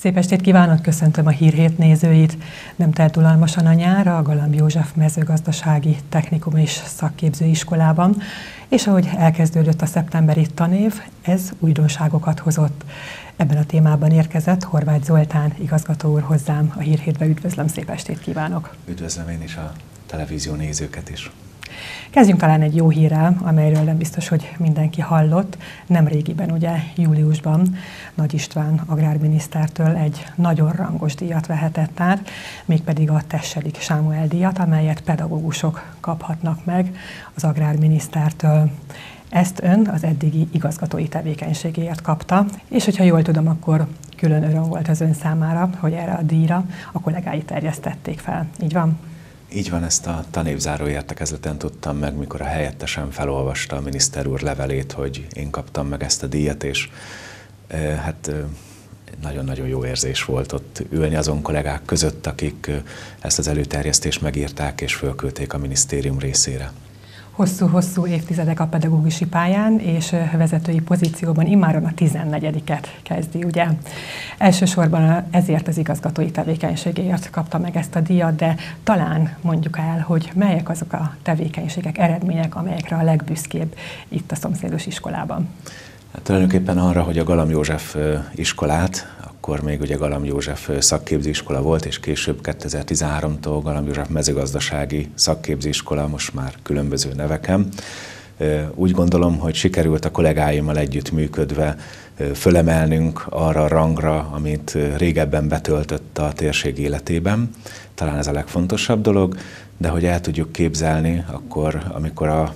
Szép estét kívánok, köszöntöm a hírhét nézőit. Nem telt unalmasan a nyára a Galamb József mezőgazdasági technikum és szakképzőiskolában, és ahogy elkezdődött a szeptemberi tanév, ez újdonságokat hozott. Ebben a témában érkezett Horváth Zoltán igazgató úr hozzám a hírhétbe. Üdvözlöm, szép estét kívánok! Üdvözlöm én is a televízió nézőket is! Kezdjünk talán egy jó hírrel, amelyről nem biztos, hogy mindenki hallott. Nem régiben, ugye júliusban Nagy István agrárminisztertől egy nagyon rangos díjat vehetett át, mégpedig a Tesselik Sámuel díjat, amelyet pedagógusok kaphatnak meg az agrárminisztertől. Ezt ön az eddigi igazgatói tevékenységéért kapta, és hogyha jól tudom, akkor külön öröm volt az ön számára, hogy erre a díjra a kollégái terjesztették fel. Így van? Így van, ezt a tanévzáró értekezleten tudtam meg, mikor a helyettesen felolvasta a miniszter úr levelét, hogy én kaptam meg ezt a díjat, és hát nagyon-nagyon jó érzés volt ott ülni azon kollégák között, akik ezt az előterjesztést megírták és fölküldték a minisztérium részére hosszú-hosszú évtizedek a pedagógusi pályán, és vezetői pozícióban immáron a 14-et kezdi, ugye. Elsősorban ezért az igazgatói tevékenységéért kapta meg ezt a díjat, de talán mondjuk el, hogy melyek azok a tevékenységek, eredmények, amelyekre a legbüszkébb itt a szomszédos iskolában. Hát tulajdonképpen arra, hogy a Galam József iskolát, akkor még ugye Galam József szakképzőiskola volt, és később 2013-tól Galam József mezőgazdasági szakképzőiskola, most már különböző neveken. Úgy gondolom, hogy sikerült a kollégáimmal együtt működve fölemelnünk arra a rangra, amit régebben betöltött a térség életében. Talán ez a legfontosabb dolog, de hogy el tudjuk képzelni, akkor, amikor a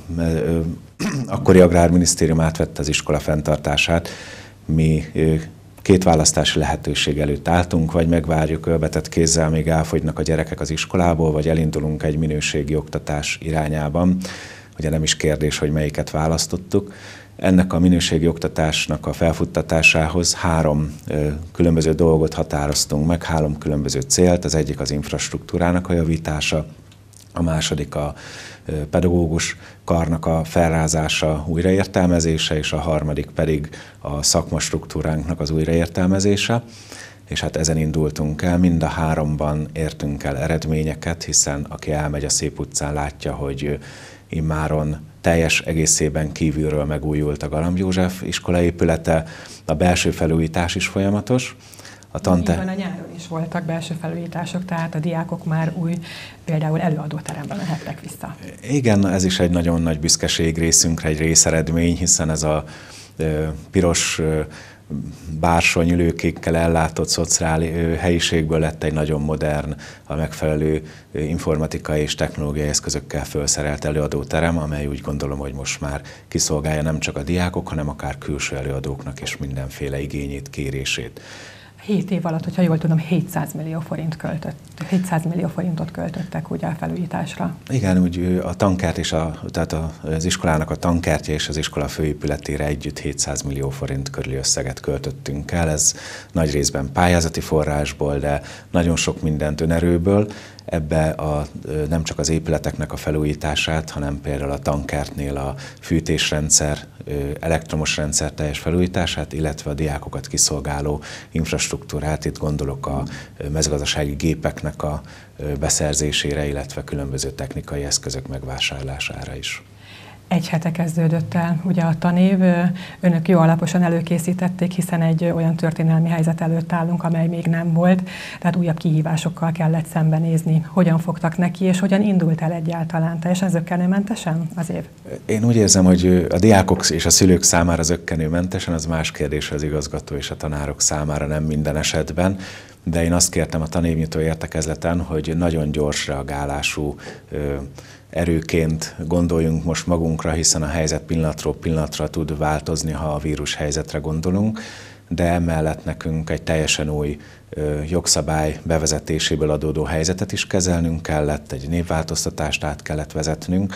akkori Agrárminisztérium átvette az iskola fenntartását, mi két választási lehetőség előtt álltunk, vagy megvárjuk ölbetett kézzel, még elfogynak a gyerekek az iskolából, vagy elindulunk egy minőségi oktatás irányában. Ugye nem is kérdés, hogy melyiket választottuk. Ennek a minőségi oktatásnak a felfuttatásához három ö, különböző dolgot határoztunk meg, három különböző célt. Az egyik az infrastruktúrának a javítása, a második a pedagógus karnak a felrázása, újraértelmezése, és a harmadik pedig a szakmastruktúránknak az újraértelmezése. És hát ezen indultunk el, mind a háromban értünk el eredményeket, hiszen aki elmegy a Szép utcán látja, hogy immáron teljes egészében kívülről megújult a Galamb József iskola épülete, a belső felújítás is folyamatos, a tante... a nyáron is voltak belső felújítások, tehát a diákok már új, például előadóteremben mehettek vissza. Igen, ez is egy nagyon nagy büszkeség részünkre, egy részeredmény, hiszen ez a piros bársonyülőkékkel ellátott szociális helyiségből lett egy nagyon modern, a megfelelő informatikai és technológiai eszközökkel felszerelt előadóterem, amely úgy gondolom, hogy most már kiszolgálja nem csak a diákok, hanem akár külső előadóknak is mindenféle igényét, kérését. 7 év alatt, hogyha jól tudom, 700 millió, forint költött, 700 millió forintot költöttek ugye a felújításra. Igen, úgy a tankert és a, tehát az iskolának a tankertje és az iskola főépületére együtt 700 millió forint körüli összeget költöttünk el. Ez nagy részben pályázati forrásból, de nagyon sok mindent önerőből ebbe a, nem csak az épületeknek a felújítását, hanem például a tankertnél a fűtésrendszer, elektromos rendszer teljes felújítását, illetve a diákokat kiszolgáló infrastruktúrát, itt gondolok a mezőgazdasági gépeknek a beszerzésére, illetve különböző technikai eszközök megvásárlására is egy hete kezdődött el ugye a tanév. Önök jó alaposan előkészítették, hiszen egy olyan történelmi helyzet előtt állunk, amely még nem volt, tehát újabb kihívásokkal kellett szembenézni. Hogyan fogtak neki, és hogyan indult el egyáltalán? Teljesen zöggenőmentesen az év? Én úgy érzem, hogy a diákok és a szülők számára zöggenőmentesen, az más kérdés az igazgató és a tanárok számára nem minden esetben de én azt kértem a tanévnyitó értekezleten, hogy nagyon gyors reagálású erőként gondoljunk most magunkra, hiszen a helyzet pillanatról pillanatra tud változni, ha a vírus helyzetre gondolunk, de emellett nekünk egy teljesen új jogszabály bevezetéséből adódó helyzetet is kezelnünk kellett, egy névváltoztatást át kellett vezetnünk,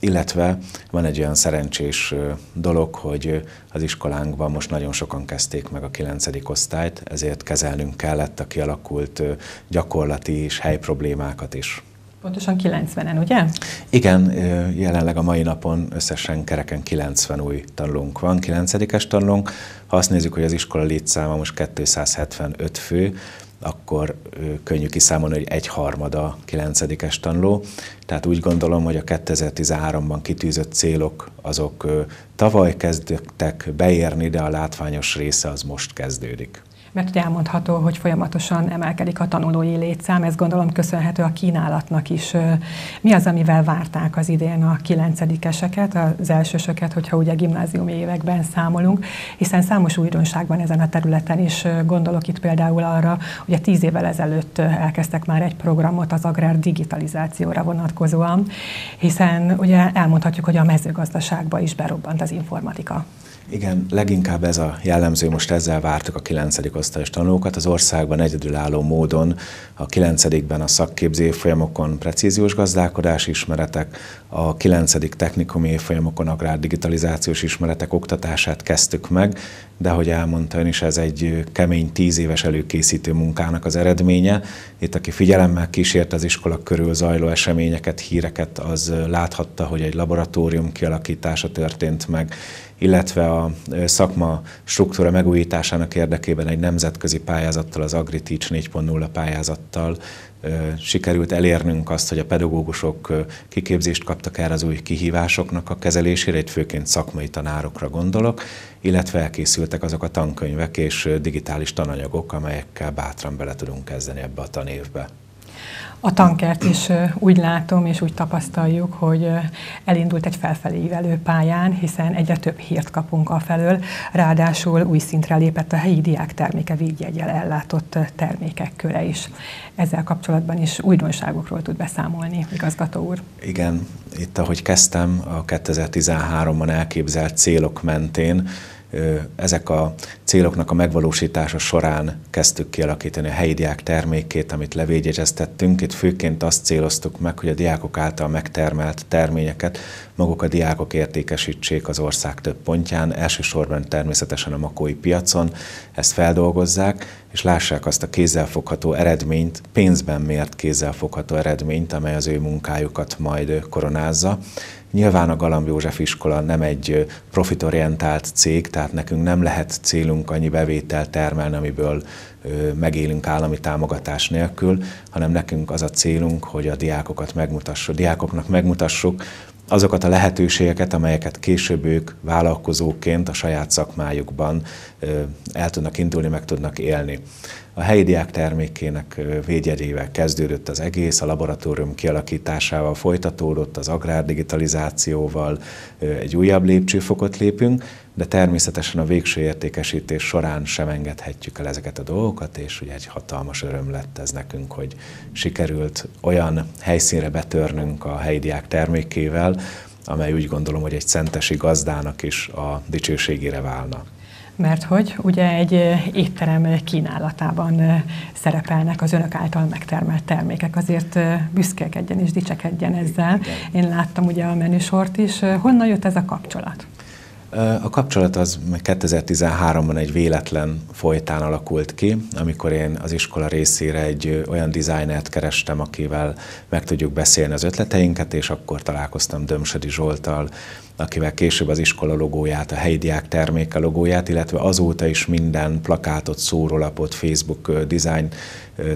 illetve van egy olyan szerencsés dolog, hogy az iskolánkban most nagyon sokan kezdték meg a 9. osztályt, ezért kezelnünk kellett a kialakult gyakorlati és helyproblémákat is. Pontosan 90-en, ugye? Igen, jelenleg a mai napon összesen kereken 90 új tanulónk van, 9-es tanulónk. Ha azt nézzük, hogy az iskola létszáma most 275 fő, akkor könnyű kiszámolni, hogy egy harmada 9 tanuló. Tehát úgy gondolom, hogy a 2013-ban kitűzött célok azok tavaly kezdtek beérni, de a látványos része az most kezdődik mert ugye elmondható, hogy folyamatosan emelkedik a tanulói létszám, ez gondolom köszönhető a kínálatnak is. Mi az, amivel várták az idén a kilencedikeseket, az elsősöket, hogyha ugye gimnáziumi években számolunk, hiszen számos újdonság van ezen a területen is. Gondolok itt például arra, hogy a tíz évvel ezelőtt elkezdtek már egy programot az agrár digitalizációra vonatkozóan, hiszen ugye elmondhatjuk, hogy a mezőgazdaságba is berobbant az informatika. Igen, leginkább ez a jellemző, most ezzel vártuk a 9. osztályos tanulókat. Az országban egyedülálló módon a 9 ben a szakképző folyamokon precíziós gazdálkodás ismeretek, a 9. technikumi folyamokon agrárdigitalizációs ismeretek oktatását kezdtük meg, de ahogy elmondta ön is, ez egy kemény tíz éves előkészítő munkának az eredménye. Itt, aki figyelemmel kísért az iskola körül zajló eseményeket, híreket, az láthatta, hogy egy laboratórium kialakítása történt meg, illetve a szakma struktúra megújításának érdekében egy nemzetközi pályázattal, az AgriTeach 4.0 pályázattal sikerült elérnünk azt, hogy a pedagógusok kiképzést kaptak erre az új kihívásoknak a kezelésére, egy főként szakmai tanárokra gondolok, illetve elkészültek azok a tankönyvek és digitális tananyagok, amelyekkel bátran bele tudunk kezdeni ebbe a tanévbe. A tankert is úgy látom és úgy tapasztaljuk, hogy elindult egy felfelé ívelő pályán, hiszen egyre több hírt kapunk afelől, ráadásul új szintre lépett a helyi diák terméke védjegyel ellátott termékek köre is. Ezzel kapcsolatban is újdonságokról tud beszámolni, igazgató úr. Igen, itt ahogy kezdtem, a 2013-ban elképzelt célok mentén ezek a céloknak a megvalósítása során kezdtük kialakítani a helyi diák termékét, amit levédjegyeztettünk. Itt főként azt céloztuk meg, hogy a diákok által megtermelt terményeket maguk a diákok értékesítsék az ország több pontján, elsősorban természetesen a makói piacon, ezt feldolgozzák, és lássák azt a kézzelfogható eredményt, pénzben mért kézzelfogható eredményt, amely az ő munkájukat majd koronázza. Nyilván a Galamb József iskola nem egy profitorientált cég, tehát nekünk nem lehet célunk annyi bevételt termelni, amiből megélünk állami támogatás nélkül, hanem nekünk az a célunk, hogy a diákokat megmutassuk, diákoknak megmutassuk, azokat a lehetőségeket, amelyeket később ők vállalkozóként a saját szakmájukban el tudnak indulni, meg tudnak élni. A helyi diák termékének védjegyével kezdődött az egész, a laboratórium kialakításával folytatódott, az agrárdigitalizációval egy újabb lépcsőfokot lépünk, de természetesen a végső értékesítés során sem engedhetjük el ezeket a dolgokat, és ugye egy hatalmas öröm lett ez nekünk, hogy sikerült olyan helyszínre betörnünk a helyi diák termékével, amely úgy gondolom, hogy egy szentesi gazdának is a dicsőségére válna mert hogy ugye egy étterem kínálatában szerepelnek az önök által megtermelt termékek, azért büszkélkedjen és dicsekedjen ezzel. Én láttam ugye a menüsort is. Honnan jött ez a kapcsolat? A kapcsolat az 2013-ban egy véletlen folytán alakult ki, amikor én az iskola részére egy olyan dizájnert kerestem, akivel meg tudjuk beszélni az ötleteinket, és akkor találkoztam Dömsödi Zsoltal, akivel később az iskola logóját, a helyi diák terméke logóját, illetve azóta is minden plakátot, szórólapot, Facebook design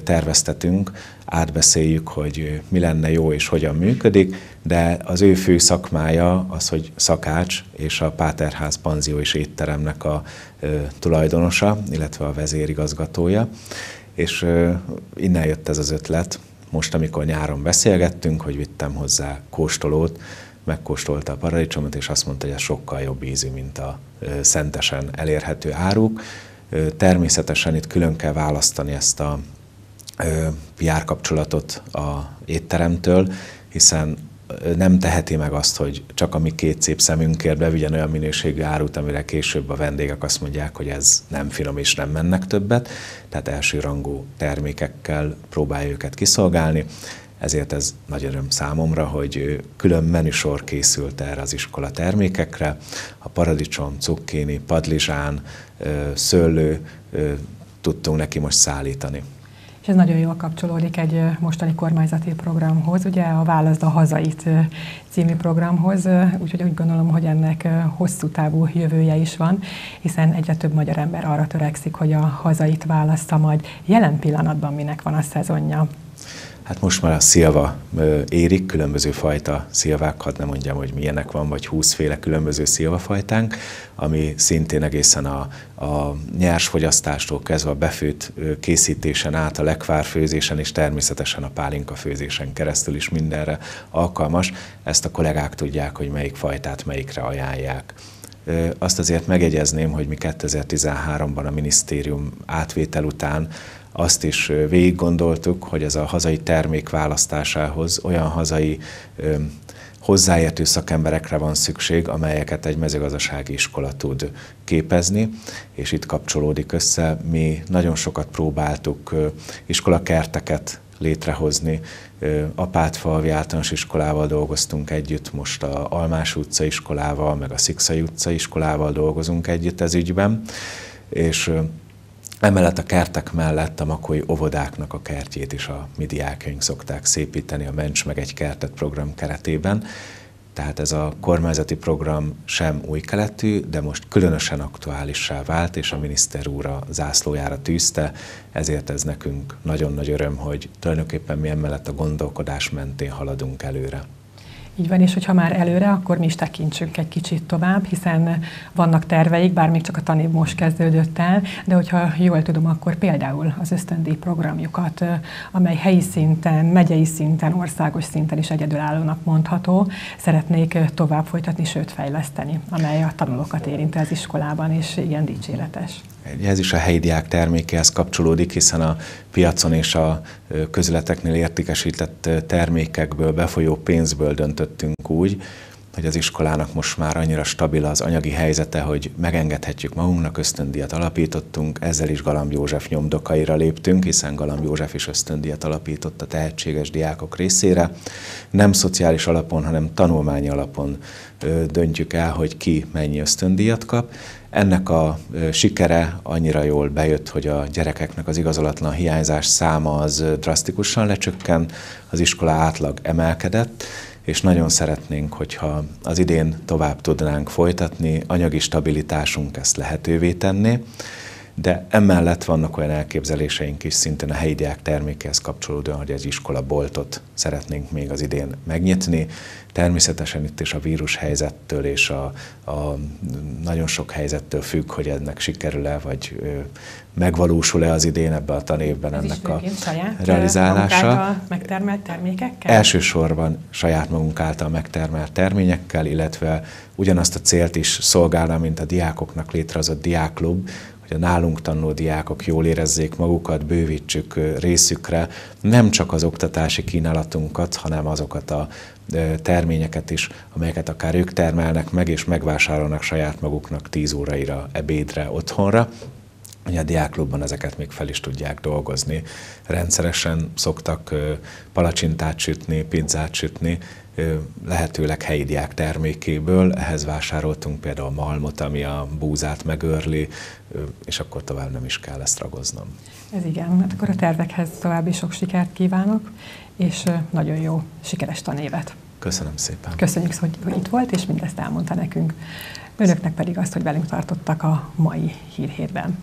terveztetünk, átbeszéljük, hogy mi lenne jó és hogyan működik, de az ő fő szakmája az, hogy szakács és a Páterház panzió és étteremnek a tulajdonosa, illetve a vezérigazgatója, és innen jött ez az ötlet. Most, amikor nyáron beszélgettünk, hogy vittem hozzá kóstolót, megkóstolta a paradicsomot, és azt mondta, hogy ez sokkal jobb ízű, mint a szentesen elérhető áruk. Természetesen itt külön kell választani ezt a PR kapcsolatot a étteremtől, hiszen nem teheti meg azt, hogy csak a mi két szép szemünkért bevigyen olyan minőségű árut, amire később a vendégek azt mondják, hogy ez nem finom és nem mennek többet, tehát elsőrangú termékekkel próbálja őket kiszolgálni ezért ez nagy öröm számomra, hogy külön menüsor készült erre az iskola termékekre. A paradicsom, cukkini, padlizsán, szőlő tudtunk neki most szállítani. És ez nagyon jól kapcsolódik egy mostani kormányzati programhoz, ugye a Válaszd a hazait című programhoz, úgyhogy úgy gondolom, hogy ennek hosszú távú jövője is van, hiszen egyre több magyar ember arra törekszik, hogy a hazait választa majd jelen pillanatban minek van a szezonja. Hát most már a szilva érik, különböző fajta szilvák, hadd nem mondjam, hogy milyenek van, vagy húszféle különböző szilvafajtánk, ami szintén egészen a, a nyers fogyasztástól kezdve a befőtt készítésen át, a lekvárfőzésen és természetesen a pálinka főzésen keresztül is mindenre alkalmas. Ezt a kollégák tudják, hogy melyik fajtát melyikre ajánlják. Azt azért megegyezném, hogy mi 2013-ban a minisztérium átvétel után azt is végig gondoltuk, hogy ez a hazai termék választásához olyan hazai hozzáértő szakemberekre van szükség, amelyeket egy mezőgazdasági iskola tud képezni, és itt kapcsolódik össze. Mi nagyon sokat próbáltuk iskolakerteket létrehozni. Apátfalvi általános iskolával dolgoztunk együtt, most a Almás utca iskolával, meg a Szikszai utca iskolával dolgozunk együtt ez ügyben, és Emellett a kertek mellett a makói óvodáknak a kertjét is a mi diákjaink szokták szépíteni a Mencs meg egy kertet program keretében. Tehát ez a kormányzati program sem új keletű, de most különösen aktuálissá vált, és a miniszter úr a zászlójára tűzte, ezért ez nekünk nagyon nagy öröm, hogy tulajdonképpen mi emellett a gondolkodás mentén haladunk előre. Így van, és hogyha már előre, akkor mi is tekintsünk egy kicsit tovább, hiszen vannak terveik, bár még csak a tanév most kezdődött el, de hogyha jól tudom, akkor például az ösztöndíj programjukat, amely helyi szinten, megyei szinten, országos szinten is egyedülállónak mondható, szeretnék tovább folytatni, sőt fejleszteni, amely a tanulókat érinti az iskolában, és ilyen dicséretes. Ez is a helyi diák termékéhez kapcsolódik, hiszen a piacon és a közületeknél értékesített termékekből, befolyó pénzből döntöttünk úgy, hogy az iskolának most már annyira stabil az anyagi helyzete, hogy megengedhetjük magunknak, ösztöndíjat alapítottunk, ezzel is Galamb József nyomdokaira léptünk, hiszen Galamb József is ösztöndíjat alapított a tehetséges diákok részére. Nem szociális alapon, hanem tanulmányi alapon döntjük el, hogy ki mennyi ösztöndíjat kap. Ennek a sikere annyira jól bejött, hogy a gyerekeknek az igazolatlan hiányzás száma az drasztikusan lecsökken, az iskola átlag emelkedett, és nagyon szeretnénk, hogyha az idén tovább tudnánk folytatni, anyagi stabilitásunk ezt lehetővé tenni, de emellett vannak olyan elképzeléseink is szintén a helyi diák termékhez kapcsolódóan, hogy egy iskola boltot szeretnénk még az idén megnyitni. Természetesen itt is a vírus helyzettől és a, a nagyon sok helyzettől függ, hogy ennek sikerül-e, vagy megvalósul-e az idén ebben a tanévben Ez ennek a realizálása. megtermelt termékekkel? Elsősorban saját magunk által megtermelt terményekkel, illetve ugyanazt a célt is szolgálna, mint a diákoknak létrehozott diáklub, hogy a nálunk tanuló diákok jól érezzék magukat, bővítsük részükre nem csak az oktatási kínálatunkat, hanem azokat a terményeket is, amelyeket akár ők termelnek meg, és megvásárolnak saját maguknak 10 óraira, ebédre, otthonra, hogy a diáklubban ezeket még fel is tudják dolgozni. Rendszeresen szoktak palacsintát sütni, pizzát sütni, lehetőleg helyi diák termékéből. Ehhez vásároltunk például malmot, ami a búzát megörli, és akkor tovább nem is kell ezt ragoznom. Ez igen, hát akkor a tervekhez további sok sikert kívánok, és nagyon jó, sikeres tanévet. Köszönöm szépen. Köszönjük, hogy itt volt, és mindezt elmondta nekünk. Önöknek pedig azt, hogy velünk tartottak a mai hírhétben.